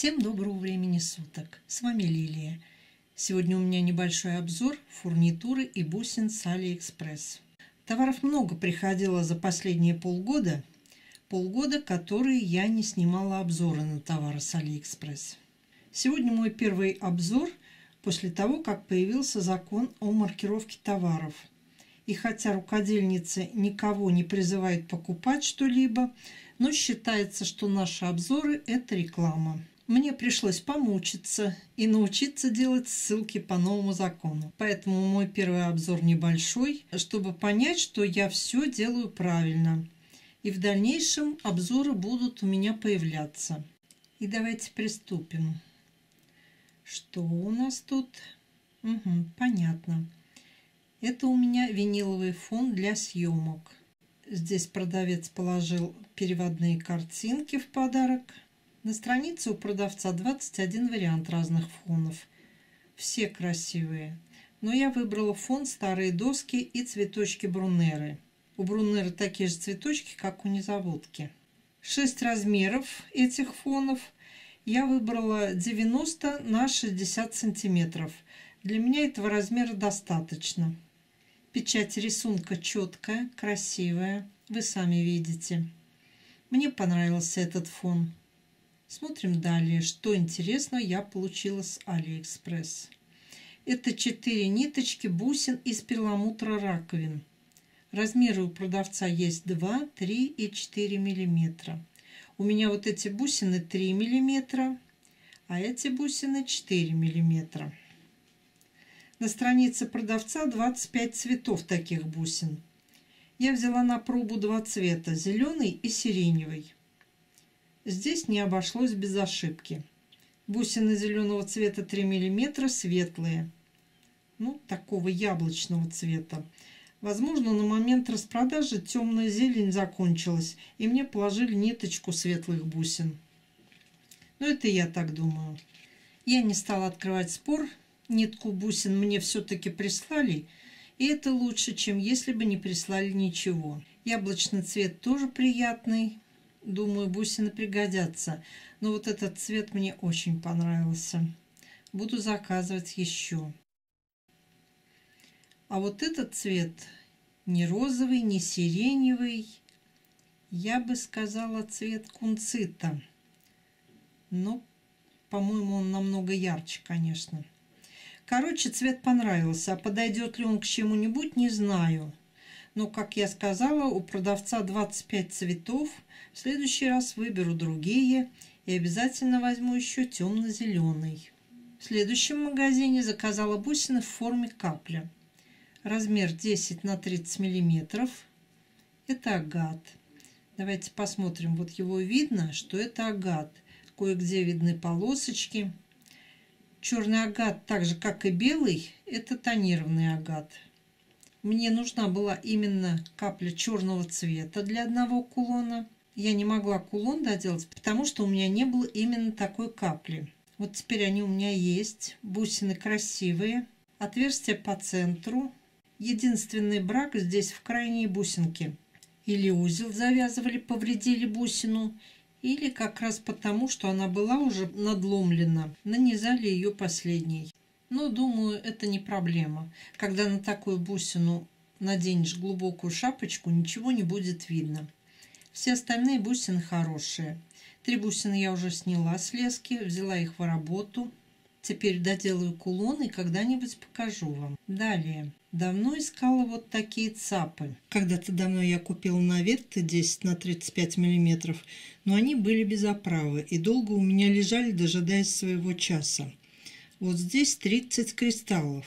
Всем доброго времени суток. С вами Лилия. Сегодня у меня небольшой обзор фурнитуры и бусин с Алиэкспресс. Товаров много приходило за последние полгода. Полгода, которые я не снимала обзоры на товары с Алиэкспресс. Сегодня мой первый обзор после того, как появился закон о маркировке товаров. И хотя рукодельницы никого не призывают покупать что-либо, но считается, что наши обзоры – это реклама. Мне пришлось помучиться и научиться делать ссылки по новому закону. Поэтому мой первый обзор небольшой, чтобы понять, что я все делаю правильно. И в дальнейшем обзоры будут у меня появляться. И давайте приступим. Что у нас тут? Угу, понятно. Это у меня виниловый фон для съемок. Здесь продавец положил переводные картинки в подарок. На странице у продавца 21 вариант разных фонов. Все красивые. Но я выбрала фон старые доски и цветочки брунеры. У брунеры такие же цветочки, как у незаводки. Шесть размеров этих фонов. Я выбрала 90 на 60 сантиметров. Для меня этого размера достаточно. Печать рисунка четкая, красивая. Вы сами видите. Мне понравился этот фон. Смотрим далее, что интересно я получила с Алиэкспресс. Это 4 ниточки бусин из перламутра раковин. Размеры у продавца есть 2, 3 и 4 миллиметра. У меня вот эти бусины 3 миллиметра, а эти бусины 4 миллиметра. На странице продавца 25 цветов таких бусин. Я взяла на пробу два цвета, зеленый и сиреневый. Здесь не обошлось без ошибки. Бусины зеленого цвета 3 мм светлые. Ну, такого яблочного цвета. Возможно, на момент распродажи темная зелень закончилась, и мне положили ниточку светлых бусин. Но это я так думаю. Я не стала открывать спор, нитку бусин мне все-таки прислали, и это лучше, чем если бы не прислали ничего. Яблочный цвет тоже приятный. Думаю, бусины пригодятся. Но вот этот цвет мне очень понравился. Буду заказывать еще. А вот этот цвет не розовый, не сиреневый. Я бы сказала цвет кунцита. Но, по-моему, он намного ярче, конечно. Короче, цвет понравился, а подойдет ли он к чему-нибудь, не знаю. Но, как я сказала, у продавца 25 цветов. В следующий раз выберу другие и обязательно возьму еще темно-зеленый. В следующем магазине заказала бусины в форме капля. Размер 10 на 30 миллиметров. Это агат. Давайте посмотрим. Вот его видно, что это агат. Кое-где видны полосочки. Черный агат, так же как и белый, это тонированный агат. Мне нужна была именно капля черного цвета для одного кулона. Я не могла кулон доделать, потому что у меня не было именно такой капли. Вот теперь они у меня есть. Бусины красивые. Отверстие по центру. Единственный брак здесь в крайней бусинке. Или узел завязывали, повредили бусину, или как раз потому, что она была уже надломлена, нанизали ее последней. Но, думаю, это не проблема. Когда на такую бусину наденешь глубокую шапочку, ничего не будет видно. Все остальные бусины хорошие. Три бусины я уже сняла с лески, взяла их в работу. Теперь доделаю кулон и когда-нибудь покажу вам. Далее. Давно искала вот такие цапы. Когда-то давно я купила на Ветте 10 на 35 миллиметров, но они были без оправы и долго у меня лежали, дожидаясь своего часа. Вот здесь 30 кристаллов.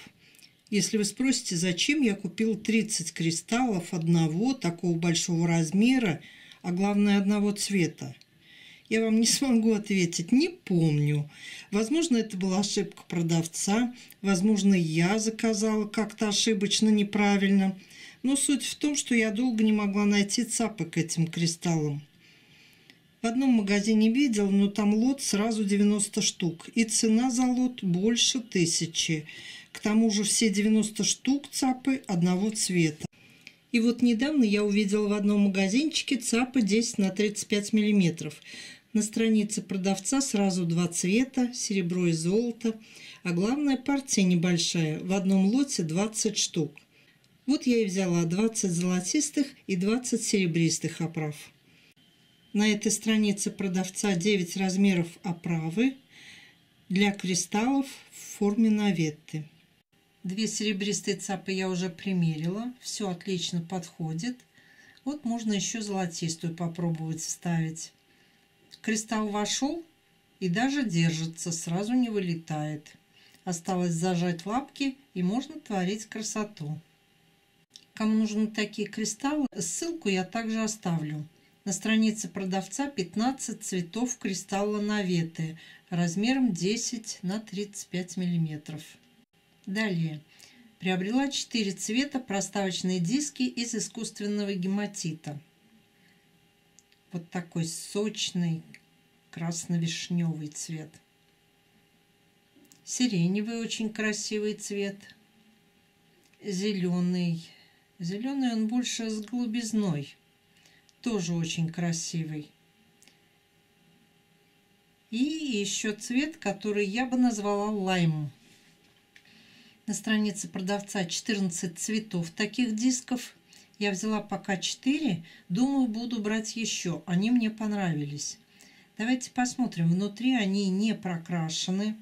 Если вы спросите, зачем я купил 30 кристаллов одного такого большого размера, а главное одного цвета, я вам не смогу ответить, не помню. Возможно, это была ошибка продавца, возможно, я заказала как-то ошибочно, неправильно. Но суть в том, что я долго не могла найти цапы к этим кристаллам. В одном магазине видел, но там лот сразу 90 штук, и цена за лот больше тысячи. К тому же все 90 штук цапы одного цвета. И вот недавно я увидела в одном магазинчике цапы 10 на 35 миллиметров. На странице продавца сразу два цвета, серебро и золото, а главная партия небольшая, в одном лоте 20 штук. Вот я и взяла 20 золотистых и 20 серебристых оправ. На этой странице продавца 9 размеров оправы для кристаллов в форме наветты. Две серебристые цапы я уже примерила, все отлично подходит. Вот можно еще золотистую попробовать вставить. Кристалл вошел и даже держится, сразу не вылетает. Осталось зажать лапки и можно творить красоту. Кому нужны такие кристаллы, ссылку я также оставлю. На странице продавца 15 цветов кристалла наветы размером 10 на 35 миллиметров. Далее. Приобрела 4 цвета проставочные диски из искусственного гематита. Вот такой сочный красно-вишневый цвет. Сиреневый очень красивый цвет. Зеленый. Зеленый он больше с голубизной. Тоже очень красивый. И еще цвет, который я бы назвала лайм. На странице продавца 14 цветов таких дисков. Я взяла пока 4. Думаю, буду брать еще. Они мне понравились. Давайте посмотрим. Внутри они не прокрашены.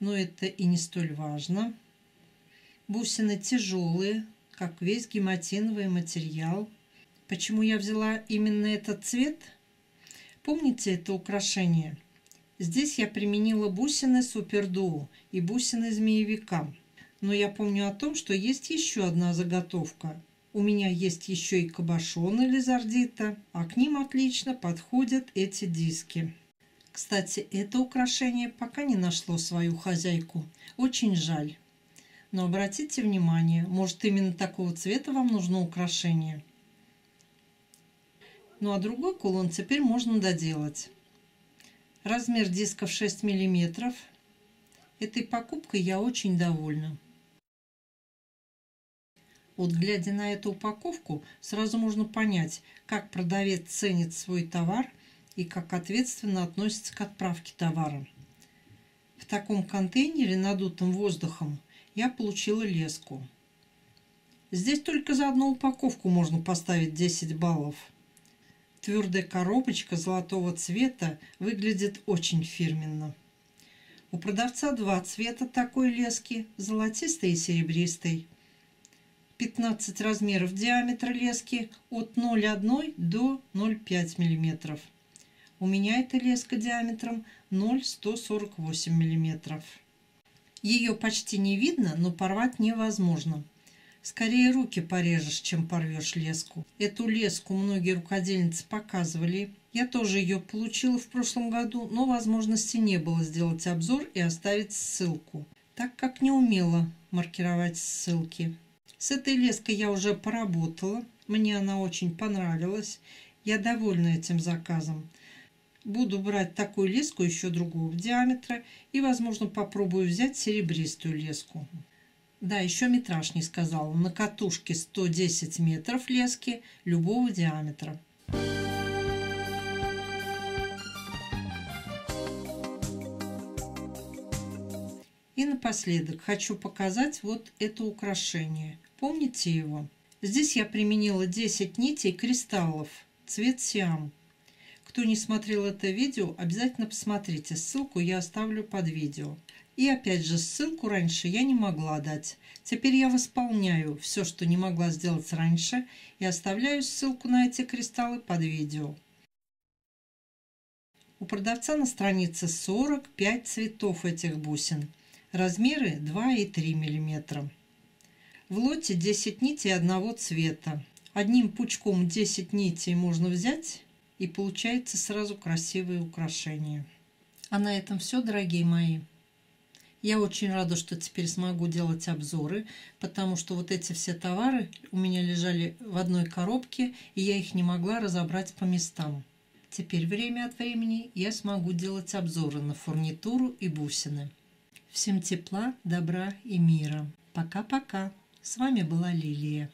Но это и не столь важно. Бусины тяжелые, как весь гематиновый материал. Почему я взяла именно этот цвет? Помните это украшение? Здесь я применила бусины супердуо и бусины змеевика. Но я помню о том, что есть еще одна заготовка. У меня есть еще и кабошоны лизардита, а к ним отлично подходят эти диски. Кстати, это украшение пока не нашло свою хозяйку. Очень жаль. Но обратите внимание, может именно такого цвета вам нужно украшение. Ну а другой кулон теперь можно доделать. Размер дисков 6 мм. Этой покупкой я очень довольна. Вот глядя на эту упаковку, сразу можно понять, как продавец ценит свой товар и как ответственно относится к отправке товара. В таком контейнере, надутым воздухом, я получила леску. Здесь только за одну упаковку можно поставить 10 баллов. Твердая коробочка золотого цвета выглядит очень фирменно. У продавца два цвета такой лески – золотистый и серебристый. 15 размеров диаметра лески от 0,1 до 0,5 мм. У меня эта леска диаметром 0,148 мм. Ее почти не видно, но порвать невозможно. Скорее руки порежешь, чем порвешь леску. Эту леску многие рукодельницы показывали. Я тоже ее получила в прошлом году, но возможности не было сделать обзор и оставить ссылку, так как не умела маркировать ссылки. С этой леской я уже поработала. Мне она очень понравилась. Я довольна этим заказом. Буду брать такую леску еще другого диаметра и, возможно, попробую взять серебристую леску. Да, еще метраж не сказала. На катушке 110 метров лески любого диаметра. И напоследок хочу показать вот это украшение. Помните его? Здесь я применила 10 нитей кристаллов, цвет сиам. Кто не смотрел это видео, обязательно посмотрите. Ссылку я оставлю под видео. И опять же, ссылку раньше я не могла дать. Теперь я восполняю все, что не могла сделать раньше, и оставляю ссылку на эти кристаллы под видео. У продавца на странице 45 цветов этих бусин. Размеры 2 и 3 мм. В лоте 10 нитей одного цвета. Одним пучком 10 нитей можно взять и получается сразу красивые украшения. А на этом все, дорогие мои. Я очень рада, что теперь смогу делать обзоры, потому что вот эти все товары у меня лежали в одной коробке, и я их не могла разобрать по местам. Теперь время от времени я смогу делать обзоры на фурнитуру и бусины. Всем тепла, добра и мира. Пока-пока. С вами была Лилия.